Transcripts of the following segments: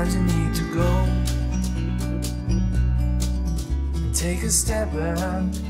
Sometimes you need to go. And take a step back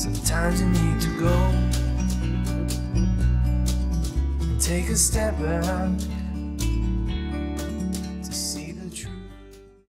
Sometimes you need to go. And take a step out